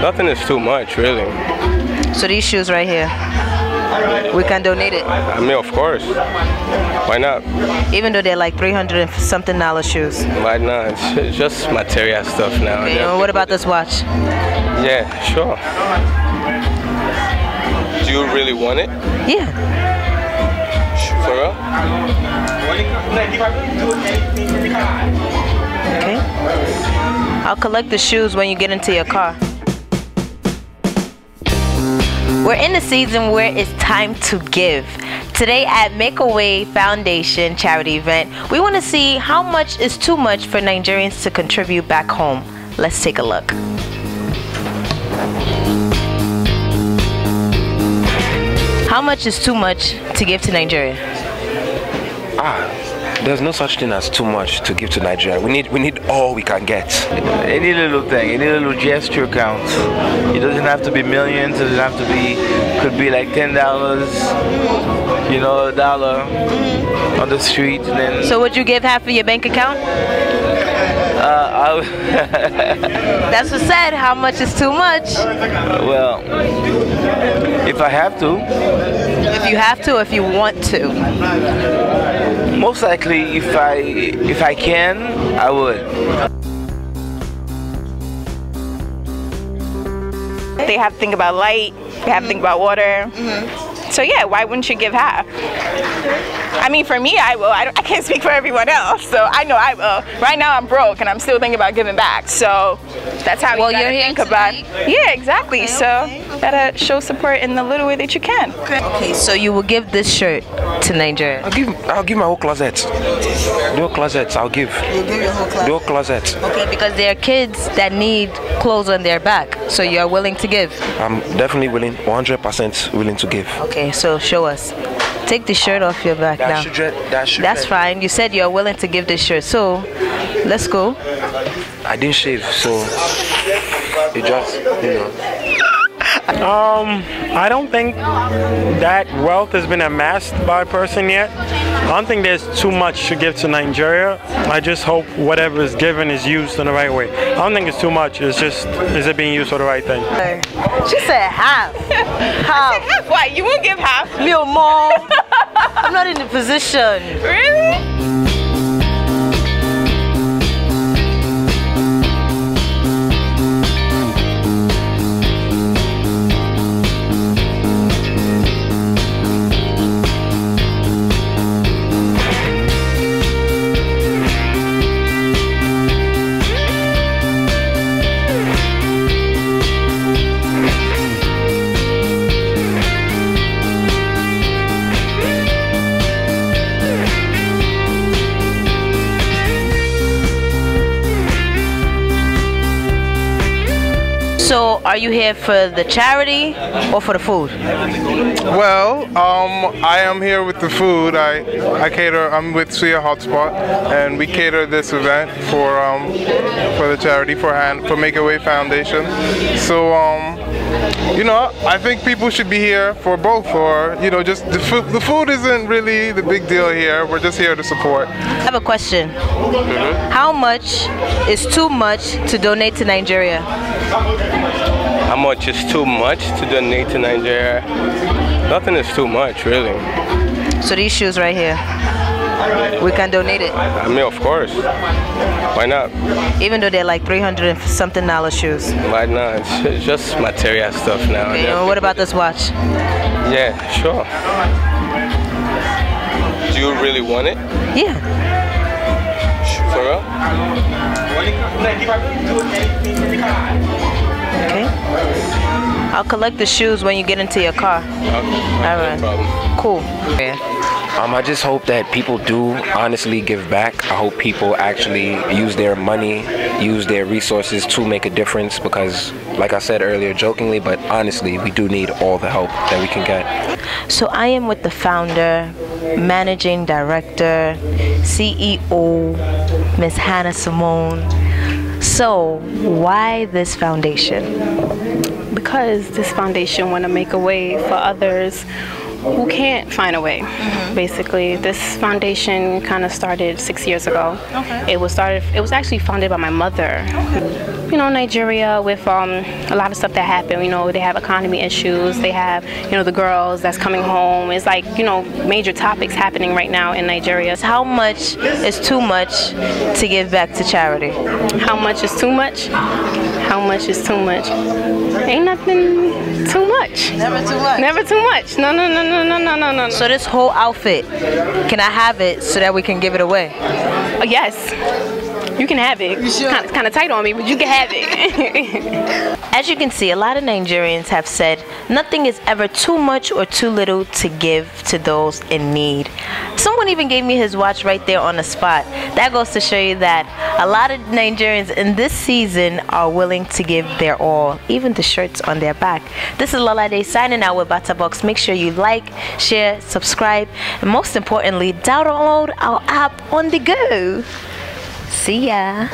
Nothing is too much, really. So these shoes right here, we can donate it, I mean, of course. Why not? even though they're like 300 and something dollar shoes. Why not? It's just material stuff now. Okay, what about this watch? Yeah, sure. Do you really want it? Yeah. For real? Okay. I'll collect the shoes when you get into your car. We're in the season where it's time to give. Today at Make a Way Foundation charity event, we want to see how much is too much for Nigerians to contribute back home. Let's take a look. How much is too much to give to Nigeria? Ah, there's no such thing as too much to give to Nigeria. We need we need all we can get. Any little thing, any little gesture counts. It doesn't have to be millions. It doesn't have to be. Could be like ten dollars. You know, a dollar on the street, and then. So would you give half of your bank account? That's what said. How much is too much? Well, if I have to, If you have to, if you want to. most likely, if I if I can, I would. They have to think about light. They have to think about water. Mm-hmm. So yeah, why wouldn't you give half? I mean, for me, I will. I, I can't speak for everyone else, so I know I will. Right now, I'm broke, and I'm still thinking about giving back. So that's how Well, you gotta you're here think about. tonight. Yeah, exactly. so gotta show support in the little way that you can. Okay, so you will give this shirt to Nigeria. I'll give I'll give my whole closet. The whole closet I'll give. You'll give your whole The whole closet. Okay, because there are kids that need clothes on their back, so you are willing to give. I'm definitely willing, 100% willing to give. Okay, so show us. Take the shirt off your back That now. should that should That's fine. You said you're willing to give this shirt, so let's go. I didn't shave, so it just you know. Um, I don't think that wealth has been amassed by a person yet. I don't think there's too much to give to Nigeria. I just hope whatever is given is used in the right way. I don't think it's too much. It's just, is it being used for the right thing? She said half. Half. Half what? You won't give half? Me or more. I'm not in the position. Really? So, are you here for the charity or for the food? Well, um, I am here with the food. I, I cater. I'm with Suya Hotspot, and we cater this event for um, for the charity for hand for Make a Way Foundation. So, um, you know, I think people should be here for both. For you know, just the food. The food isn't really the big deal here. We're just here to support. I have a question. How much is too much to donate to Nigeria? How much is too much to donate to Nigeria? Nothing is too much, really. So these shoes right here, we can donate it, I mean, of course. Why not? even though they're like 300 and something dollar shoes. Why not? It's just material stuff now. Okay, what about this watch? Yeah, sure. Do you really want it? Yeah. For real? Okay. I'll collect the shoes when you get into your car. Okay. All right. No problem. Cool. Um, I just hope that people do honestly give back. I hope people actually use their money, use their resources to make a difference because, like I said earlier, jokingly, but honestly, we do need all the help that we can get. So I am with the founder, managing director, CEO, Miss Hannah Simone. So why this foundation? because this foundation want to make a way for others who can't find a way. Basically, this foundation kind of started six years ago. Okay. It was started. It was actually founded by my mother. You know, Nigeria with um, a lot of stuff that happened. You know, they have economy issues. They have you know the girls that's coming home. It's like you know major topics happening right now in Nigeria. How much is too much to give back to charity? How much is too much? How much is too much? Ain't nothing too much. Never too much. Never too much. No, no, no, no, no, no, no, no. So this whole outfit, can I have it so that we can give it away? Oh, yes. You can have it. It's kind of, kind of tight on me, but you can have it. As you can see, a lot of Nigerians have said nothing is ever too much or too little to give to those in need. Someone even gave me his watch right there on the spot. That goes to show you that a lot of Nigerians in this season are willing to give their all, even the shirts on their back. This is Lolade signing out with BattaBox. Make sure you like, share, subscribe, and most importantly, download our app on the go. See ya.